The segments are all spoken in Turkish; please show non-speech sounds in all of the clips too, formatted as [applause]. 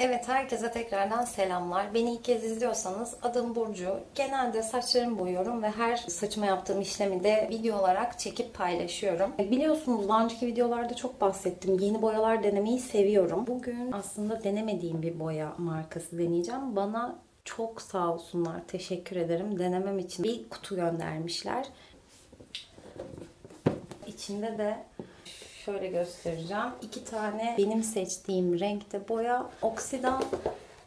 Evet herkese tekrardan selamlar. Beni ilk kez izliyorsanız adım Burcu. Genelde saçlarımı boyuyorum ve her saçıma yaptığım işlemi de video olarak çekip paylaşıyorum. Biliyorsunuz daha önceki videolarda çok bahsettim. Yeni boyalar denemeyi seviyorum. Bugün aslında denemediğim bir boya markası deneyeceğim. Bana çok sağ olsunlar. Teşekkür ederim. Denemem için bir kutu göndermişler. İçinde de şöyle göstereceğim. İki tane benim seçtiğim renkte boya. Oksidan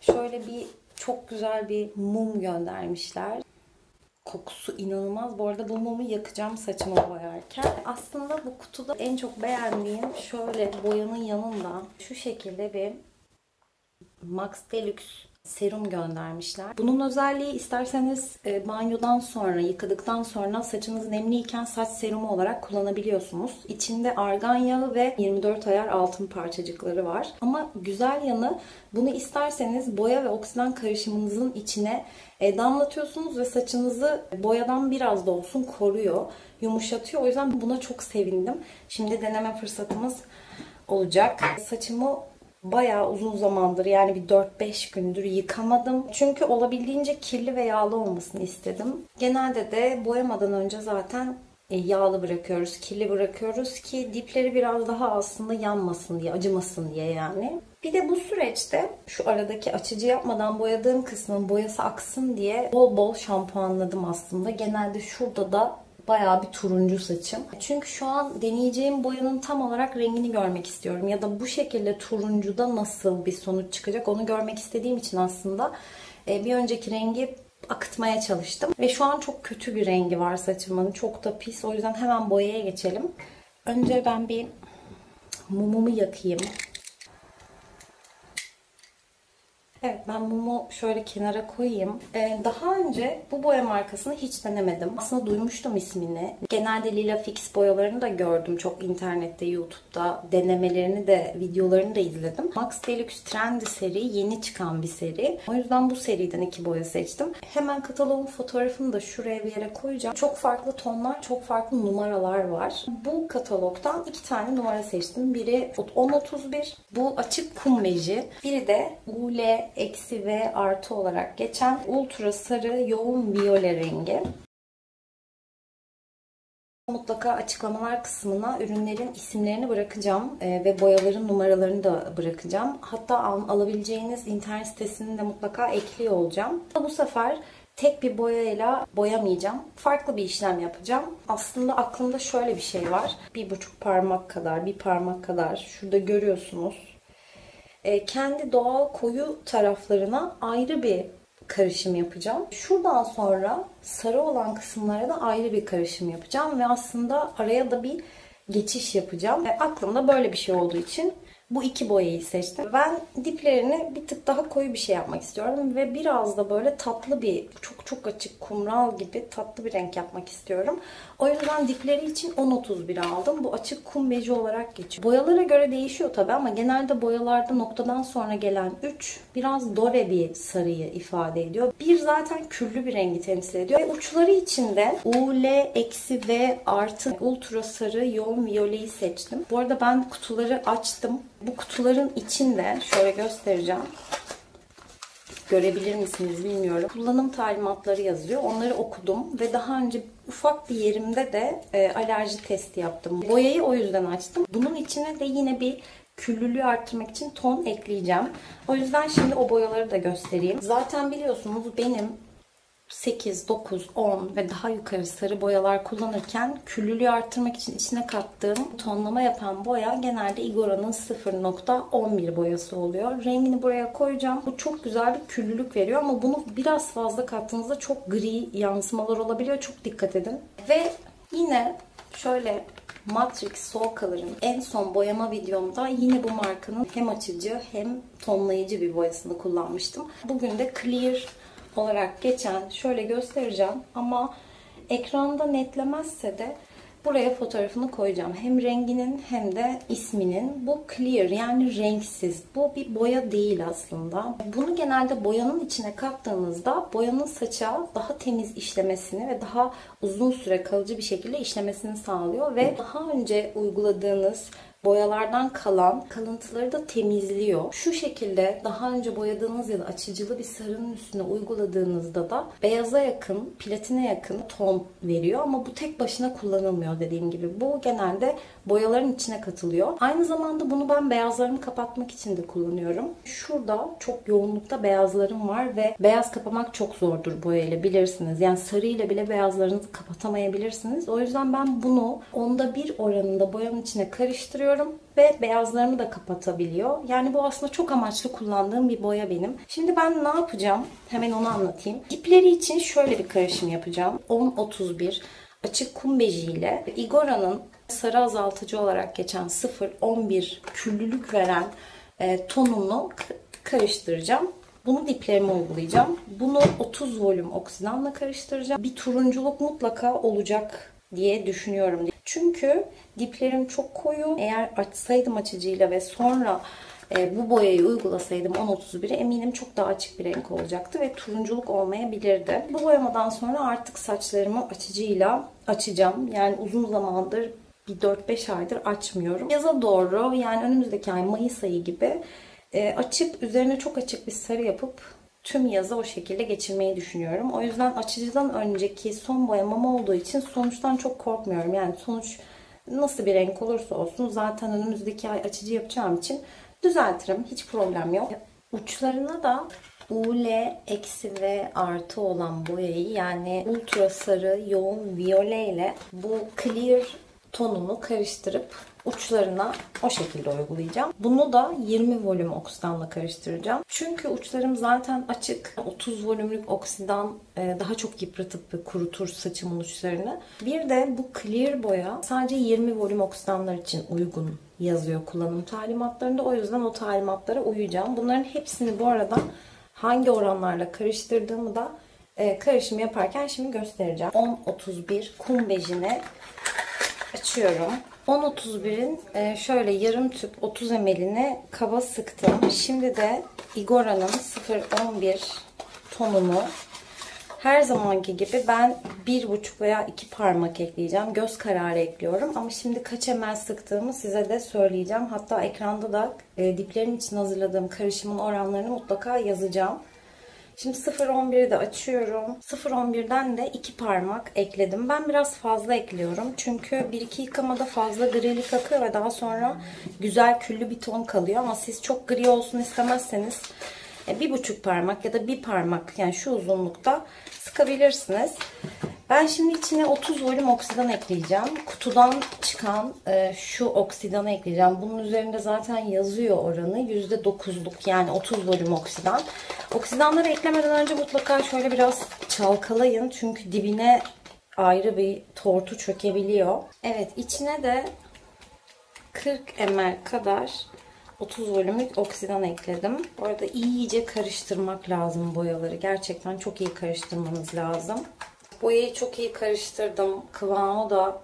şöyle bir çok güzel bir mum göndermişler. Kokusu inanılmaz. Bu arada bu mumu yakacağım saçımı boyarken. Aslında bu kutuda en çok beğendiğim şöyle boyanın yanında şu şekilde bir Max Deluxe serum göndermişler. Bunun özelliği isterseniz e, banyodan sonra, yıkadıktan sonra saçınız nemliyken saç serumu olarak kullanabiliyorsunuz. İçinde argan yağı ve 24 ayar altın parçacıkları var. Ama güzel yanı bunu isterseniz boya ve oksidan karışımınızın içine e, damlatıyorsunuz ve saçınızı boyadan biraz da olsun koruyor, yumuşatıyor. O yüzden buna çok sevindim. Şimdi deneme fırsatımız olacak. Saçımı bayağı uzun zamandır yani bir 4-5 gündür yıkamadım. Çünkü olabildiğince kirli ve yağlı olmasını istedim. Genelde de boyamadan önce zaten e, yağlı bırakıyoruz, kirli bırakıyoruz ki dipleri biraz daha aslında yanmasın diye, acımasın diye yani. Bir de bu süreçte şu aradaki açıcı yapmadan boyadığım kısmın boyası aksın diye bol bol şampuanladım aslında. Genelde şurada da bayağı bir turuncu saçım. Çünkü şu an deneyeceğim boyanın tam olarak rengini görmek istiyorum. Ya da bu şekilde turuncuda nasıl bir sonuç çıkacak onu görmek istediğim için aslında e, bir önceki rengi akıtmaya çalıştım. Ve şu an çok kötü bir rengi var saçımın. Çok da pis. O yüzden hemen boyaya geçelim. Önce ben bir mumumu yakayım. Evet ben mumu şöyle kenara koyayım. Ee, daha önce bu boya markasını hiç denemedim. Aslında duymuştum ismini. Genelde Lila Fix boyalarını da gördüm çok internette, YouTube'da. Denemelerini de, videolarını da izledim. Max Deluxe Trendy seri yeni çıkan bir seri. O yüzden bu seriden iki boya seçtim. Hemen kataloğun fotoğrafını da şuraya bir yere koyacağım. Çok farklı tonlar, çok farklı numaralar var. Bu katalogdan iki tane numara seçtim. Biri 1031, bu açık kum beji. Biri de UL eksi ve artı olarak geçen ultra sarı yoğun viyole rengi. Mutlaka açıklamalar kısmına ürünlerin isimlerini bırakacağım e, ve boyaların numaralarını da bırakacağım. Hatta al, alabileceğiniz internet sitesini de mutlaka ekliyor olacağım. Bu sefer tek bir boyayla boyamayacağım. Farklı bir işlem yapacağım. Aslında aklımda şöyle bir şey var. Bir buçuk parmak kadar, bir parmak kadar şurada görüyorsunuz e, kendi doğal koyu taraflarına ayrı bir karışım yapacağım. Şuradan sonra sarı olan kısımlara da ayrı bir karışım yapacağım ve aslında araya da bir geçiş yapacağım. E, aklımda böyle bir şey olduğu için bu iki boyayı seçtim. Ben diplerini bir tık daha koyu bir şey yapmak istiyorum ve biraz da böyle tatlı bir çok çok açık kumral gibi tatlı bir renk yapmak istiyorum. O yüzden dipleri için 10-31 aldım. Bu açık kum beji olarak geçiyor. Boyalara göre değişiyor tabi ama genelde boyalarda noktadan sonra gelen 3 biraz dore bir sarıyı ifade ediyor. Bir zaten küllü bir rengi temsil ediyor. Ve uçları için de UL eksi V artı ultra sarı yoğun viyoleyi seçtim. Bu arada ben kutuları açtım. Bu kutuların içinde şöyle göstereceğim. Görebilir misiniz bilmiyorum. Kullanım talimatları yazıyor. Onları okudum ve daha önce ufak bir yerimde de e, alerji testi yaptım. Boyayı o yüzden açtım. Bunun içine de yine bir küllülüğü arttırmak için ton ekleyeceğim. O yüzden şimdi o boyaları da göstereyim. Zaten biliyorsunuz benim 8, 9, 10 ve daha yukarı sarı boyalar kullanırken küllülüğü arttırmak için içine kattığım tonlama yapan boya genelde Igora'nın 0.11 boyası oluyor. Rengini buraya koyacağım. Bu çok güzel bir küllülük veriyor ama bunu biraz fazla kattığınızda çok gri yansımalar olabiliyor. Çok dikkat edin. Ve yine şöyle Matrix Soul Color'ın en son boyama videomda yine bu markanın hem açıcı hem tonlayıcı bir boyasını kullanmıştım. Bugün de Clear olarak geçen şöyle göstereceğim ama ekranda netlemezse de buraya fotoğrafını koyacağım. Hem renginin hem de isminin. Bu clear yani renksiz. Bu bir boya değil aslında. Bunu genelde boyanın içine kattığınızda boyanın saça daha temiz işlemesini ve daha uzun süre kalıcı bir şekilde işlemesini sağlıyor ve daha önce uyguladığınız boyalardan kalan kalıntıları da temizliyor. Şu şekilde daha önce boyadığınız ya da açıcılı bir sarının üstüne uyguladığınızda da beyaza yakın, platine yakın ton veriyor ama bu tek başına kullanılmıyor dediğim gibi. Bu genelde boyaların içine katılıyor. Aynı zamanda bunu ben beyazlarımı kapatmak için de kullanıyorum. Şurada çok yoğunlukta beyazlarım var ve beyaz kapamak çok zordur boyayla bilirsiniz. Yani sarı ile bile beyazlarınızı kapatamayabilirsiniz. O yüzden ben bunu onda bir oranında boyanın içine karıştırıyorum ve beyazlarımı da kapatabiliyor. Yani bu aslında çok amaçlı kullandığım bir boya benim. Şimdi ben ne yapacağım? Hemen onu anlatayım. Dipleri için şöyle bir karışım yapacağım. 10-31 açık kum beji ile Igora'nın sarı azaltıcı olarak geçen 0-11 küllülük veren e, tonunu karıştıracağım. Bunu diplerime uygulayacağım. Bunu 30 volüm oksidanla karıştıracağım. Bir turunculuk mutlaka olacak diye düşünüyorum. Çünkü diplerim çok koyu. Eğer açsaydım açıcıyla ve sonra e, bu boyayı uygulasaydım 10.31'e eminim çok daha açık bir renk olacaktı ve turunculuk olmayabilirdi. Bu boyamadan sonra artık saçlarımı açıcıyla açacağım. Yani uzun zamandır bir 4-5 aydır açmıyorum. Yaza doğru yani önümüzdeki ay Mayıs ayı gibi e, açıp üzerine çok açık bir sarı yapıp tüm yazı o şekilde geçirmeyi düşünüyorum. O yüzden açıcıdan önceki son boyamam olduğu için sonuçtan çok korkmuyorum. Yani sonuç nasıl bir renk olursa olsun zaten önümüzdeki ay açıcı yapacağım için düzeltirim. Hiç problem yok. Uçlarına da UL eksi ve artı olan boyayı yani ultra sarı yoğun viyole ile bu clear tonunu karıştırıp uçlarına o şekilde uygulayacağım. Bunu da 20 volüm oksidanla karıştıracağım. Çünkü uçlarım zaten açık. 30 volümlük oksidan e, daha çok yıpratıp kurutur saçımın uçlarını. Bir de bu clear boya sadece 20 volüm oksidanlar için uygun yazıyor kullanım talimatlarında. O yüzden o talimatlara uyacağım. Bunların hepsini bu arada hangi oranlarla karıştırdığımı da e, karışım yaparken şimdi göstereceğim. 10-31 kum bejine açıyorum. 10.31'in e, şöyle yarım tüp 30 ml'ini kaba sıktım. Şimdi de Igora'nın 0.11 tonunu her zamanki gibi ben bir buçuk veya iki parmak ekleyeceğim. Göz kararı ekliyorum. Ama şimdi kaç ml sıktığımı size de söyleyeceğim. Hatta ekranda da e, diplerin için hazırladığım karışımın oranlarını mutlaka yazacağım. Şimdi 0.11'i de açıyorum. 0.11'den de 2 parmak ekledim. Ben biraz fazla ekliyorum. Çünkü 1-2 yıkamada fazla grilik akıyor ve daha sonra güzel küllü bir ton kalıyor. Ama siz çok gri olsun istemezseniz bir buçuk parmak ya da bir parmak yani şu uzunlukta sıkabilirsiniz. Ben şimdi içine 30 volüm oksidan ekleyeceğim. Kutudan çıkan e, şu oksidanı ekleyeceğim. Bunun üzerinde zaten yazıyor oranı. %9'luk yani 30 volüm oksidan. Oksidanları eklemeden önce mutlaka şöyle biraz çalkalayın. Çünkü dibine ayrı bir tortu çökebiliyor. Evet içine de 40 ml kadar 30 volümlük oksidan ekledim. Bu arada iyice karıştırmak lazım boyaları. Gerçekten çok iyi karıştırmanız lazım. Boyayı çok iyi karıştırdım. Kıvamı da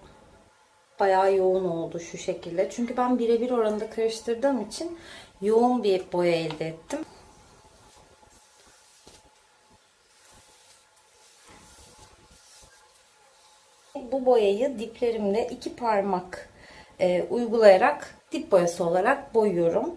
bayağı yoğun oldu şu şekilde. Çünkü ben birebir oranında karıştırdığım için yoğun bir boya elde ettim. Bu boyayı diplerimle iki parmak e, uygulayarak dip boyası olarak boyuyorum.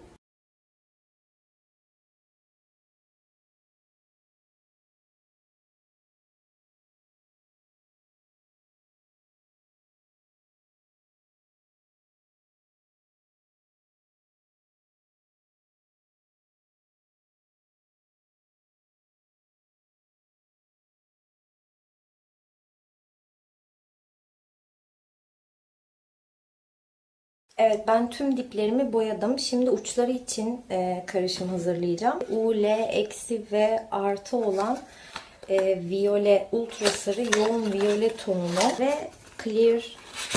Evet ben tüm diplerimi boyadım. Şimdi uçları için e, karışım hazırlayacağım. U, L, eksi ve artı olan e, viyole, ultra sarı yoğun viyole tonunu ve clear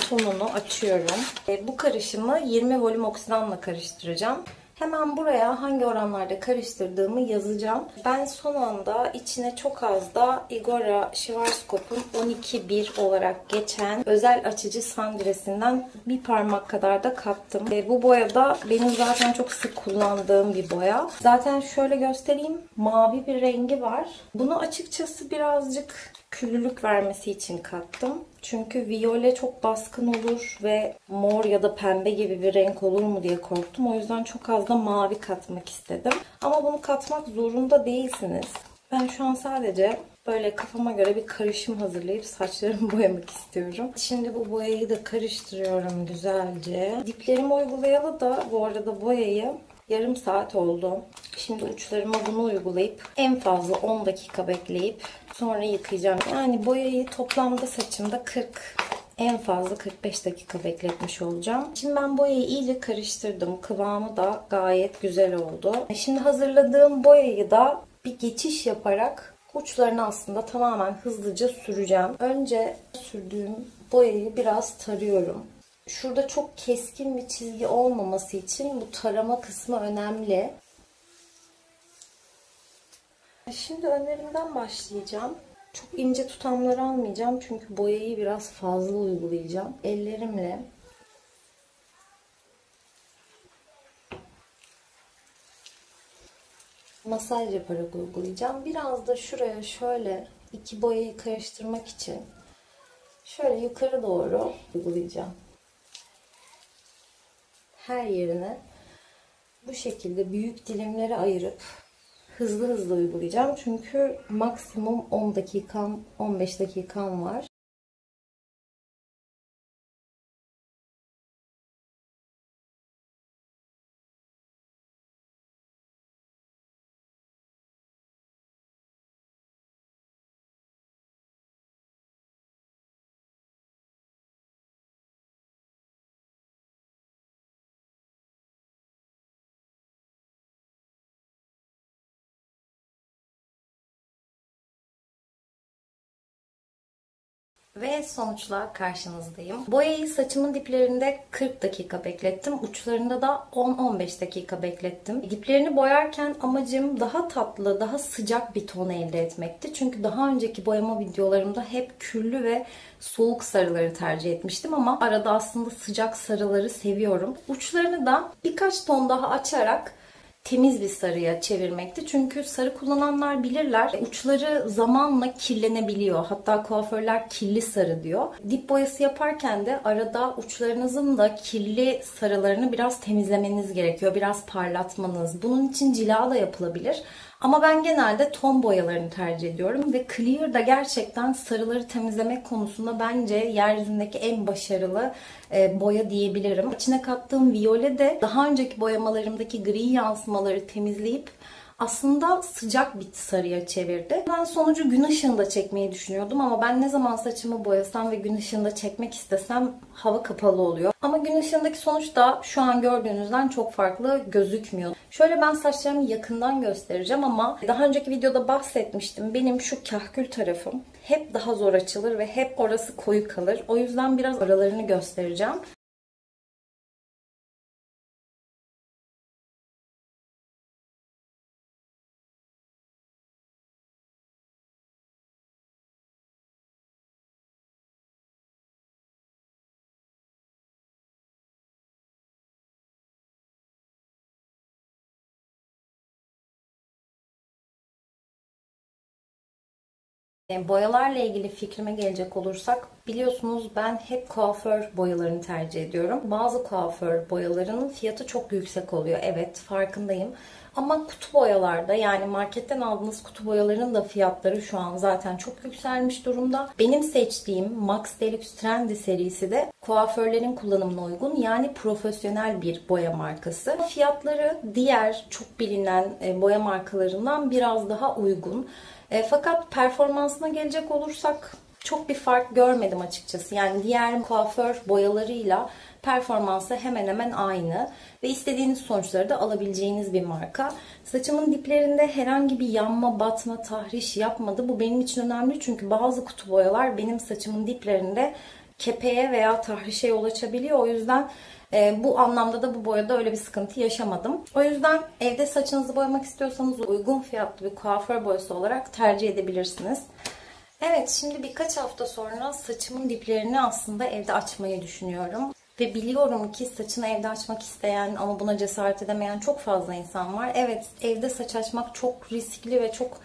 tonunu açıyorum. E, bu karışımı 20 volüm oksidanla karıştıracağım. Hemen buraya hangi oranlarda karıştırdığımı yazacağım. Ben son anda içine çok az da Igora Schwarzkopf'un 12-1 olarak geçen özel açıcı sandresinden bir parmak kadar da kattım. E, bu boya da benim zaten çok sık kullandığım bir boya. Zaten şöyle göstereyim. Mavi bir rengi var. Bunu açıkçası birazcık küllülük vermesi için kattım. Çünkü viyole çok baskın olur ve mor ya da pembe gibi bir renk olur mu diye korktum. O yüzden çok az da mavi katmak istedim. Ama bunu katmak zorunda değilsiniz. Ben şu an sadece böyle kafama göre bir karışım hazırlayıp saçlarımı [laughs] boyamak istiyorum. Şimdi bu boyayı da karıştırıyorum güzelce. Diplerimi uygulayalı da bu arada boyayı yarım saat oldu. Şimdi uçlarıma bunu uygulayıp en fazla 10 dakika bekleyip sonra yıkayacağım. Yani boyayı toplamda saçımda 40 en fazla 45 dakika bekletmiş olacağım. Şimdi ben boyayı iyice karıştırdım. Kıvamı da gayet güzel oldu. Şimdi hazırladığım boyayı da bir geçiş yaparak uçlarını aslında tamamen hızlıca süreceğim. Önce sürdüğüm boyayı biraz tarıyorum. Şurada çok keskin bir çizgi olmaması için bu tarama kısmı önemli. Şimdi önlerimden başlayacağım. Çok ince tutamlar almayacağım çünkü boyayı biraz fazla uygulayacağım. Ellerimle masaj yaparak uygulayacağım. Biraz da şuraya şöyle iki boyayı karıştırmak için şöyle yukarı doğru uygulayacağım. Her yerine bu şekilde büyük dilimlere ayırıp hızlı hızlı uygulayacağım. Çünkü maksimum 10 dakikam, 15 dakikam var. Ve sonuçla karşınızdayım. Boyayı saçımın diplerinde 40 dakika beklettim. Uçlarında da 10-15 dakika beklettim. Diplerini boyarken amacım daha tatlı, daha sıcak bir ton elde etmekti. Çünkü daha önceki boyama videolarımda hep küllü ve soğuk sarıları tercih etmiştim ama arada aslında sıcak sarıları seviyorum. Uçlarını da birkaç ton daha açarak temiz bir sarıya çevirmekti. Çünkü sarı kullananlar bilirler. Uçları zamanla kirlenebiliyor. Hatta kuaförler kirli sarı diyor. Dip boyası yaparken de arada uçlarınızın da kirli sarılarını biraz temizlemeniz gerekiyor. Biraz parlatmanız. Bunun için cila da yapılabilir. Ama ben genelde ton boyalarını tercih ediyorum ve Clear da gerçekten sarıları temizlemek konusunda bence yeryüzündeki en başarılı e, boya diyebilirim. İçine kattığım viyole de daha önceki boyamalarımdaki gri yansımaları temizleyip aslında sıcak bir sarıya çevirdi. Ben sonucu gün ışığında çekmeyi düşünüyordum ama ben ne zaman saçımı boyasam ve gün ışığında çekmek istesem hava kapalı oluyor. Ama gün ışığındaki sonuç da şu an gördüğünüzden çok farklı gözükmüyor. Şöyle ben saçlarımı yakından göstereceğim ama daha önceki videoda bahsetmiştim. Benim şu kahkül tarafım hep daha zor açılır ve hep orası koyu kalır. O yüzden biraz aralarını göstereceğim. Boyalarla ilgili fikrime gelecek olursak biliyorsunuz ben hep kuaför boyalarını tercih ediyorum. Bazı kuaför boyalarının fiyatı çok yüksek oluyor. Evet farkındayım. Ama kutu boyalarda yani marketten aldığınız kutu boyaların da fiyatları şu an zaten çok yükselmiş durumda. Benim seçtiğim Max Deluxe Trendy serisi de kuaförlerin kullanımına uygun yani profesyonel bir boya markası. Fiyatları diğer çok bilinen e, boya markalarından biraz daha uygun. E, fakat performansına gelecek olursak çok bir fark görmedim açıkçası. Yani diğer kuaför boyalarıyla performansı hemen hemen aynı ve istediğiniz sonuçları da alabileceğiniz bir marka. Saçımın diplerinde herhangi bir yanma, batma, tahriş yapmadı. Bu benim için önemli çünkü bazı kutu boyalar benim saçımın diplerinde kepeğe veya tahrişe yol açabiliyor. O yüzden e, bu anlamda da bu boyada öyle bir sıkıntı yaşamadım. O yüzden evde saçınızı boyamak istiyorsanız uygun fiyatlı bir kuaför boyası olarak tercih edebilirsiniz. Evet şimdi birkaç hafta sonra saçımın diplerini aslında evde açmayı düşünüyorum. Ve biliyorum ki saçını evde açmak isteyen ama buna cesaret edemeyen çok fazla insan var. Evet evde saç açmak çok riskli ve çok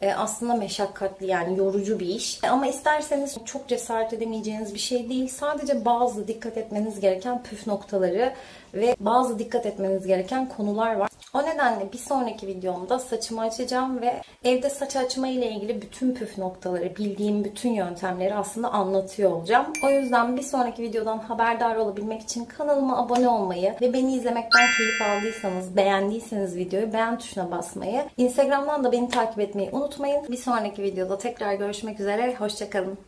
e, aslında meşakkatli yani yorucu bir iş. Ama isterseniz çok cesaret edemeyeceğiniz bir şey değil. Sadece bazı dikkat etmeniz gereken püf noktaları ve bazı dikkat etmeniz gereken konular var. O nedenle bir sonraki videomda saçımı açacağım ve evde saç açma ile ilgili bütün püf noktaları, bildiğim bütün yöntemleri aslında anlatıyor olacağım. O yüzden bir sonraki videodan haberdar olabilmek için kanalıma abone olmayı ve beni izlemekten keyif aldıysanız, beğendiyseniz videoyu beğen tuşuna basmayı, Instagram'dan da beni takip etmeyi unutmayın. Bir sonraki videoda tekrar görüşmek üzere, hoşçakalın.